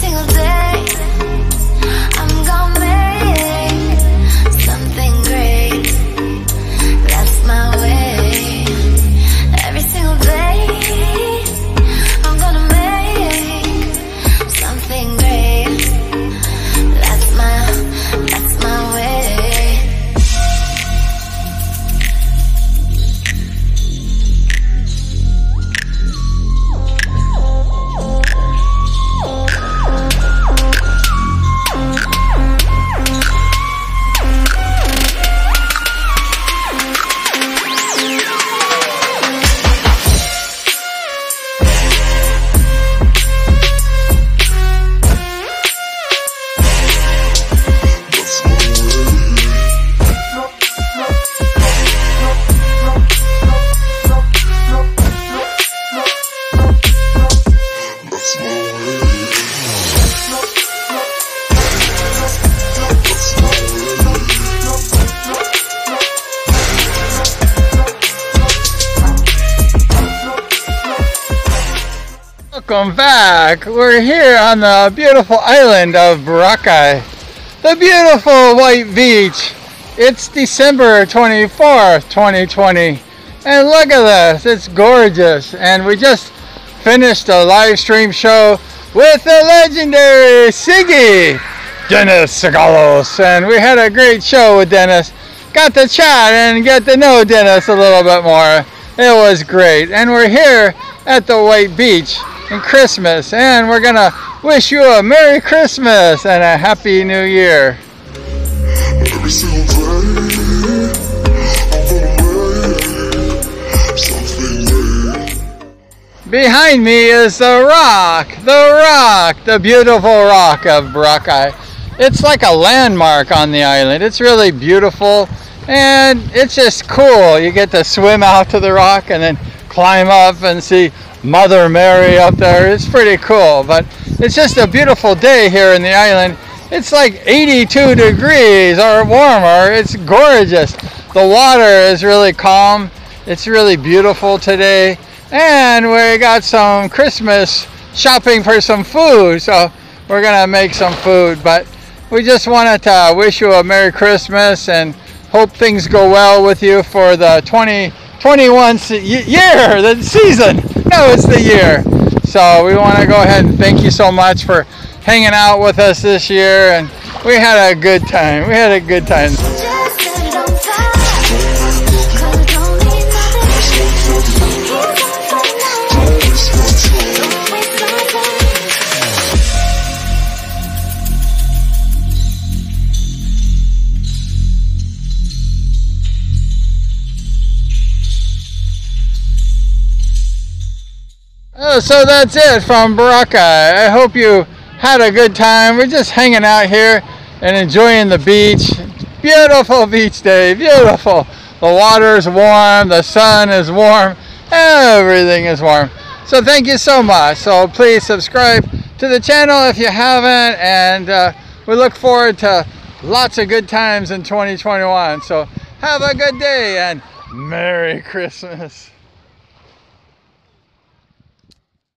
single day. Welcome back. We're here on the beautiful island of Boracay. The beautiful white beach. It's December 24th, 2020. And look at this. It's gorgeous. And we just finished a live stream show with the legendary Siggy, Dennis Segalos. And we had a great show with Dennis. Got to chat and get to know Dennis a little bit more. It was great. And we're here at the White Beach in Christmas. And we're going to wish you a Merry Christmas and a Happy New Year. Every single day, I'm gonna make something great. Behind me is the rock, the rock, the beautiful rock of Boracay. It's like a landmark on the island. It's really beautiful and it's just cool. You get to swim out to the rock and then climb up and see Mother Mary up there. It's pretty cool, but it's just a beautiful day here in the island. It's like 82 degrees or warmer. It's gorgeous. The water is really calm. It's really beautiful today. And we got some Christmas shopping for some food. So we're gonna make some food, but we just wanted to wish you a Merry Christmas and hope things go well with you for the 20 21 year, the season. No, it's the year. So we want to go ahead and thank you so much for hanging out with us this year. And we had a good time. We had a good time. So that's it from Boracay. I hope you had a good time. We're just hanging out here and enjoying the beach. Beautiful beach day, beautiful. The water is warm, the sun is warm, everything is warm. So thank you so much. So please subscribe to the channel if you haven't, and uh, we look forward to lots of good times in 2021. So have a good day and Merry Christmas.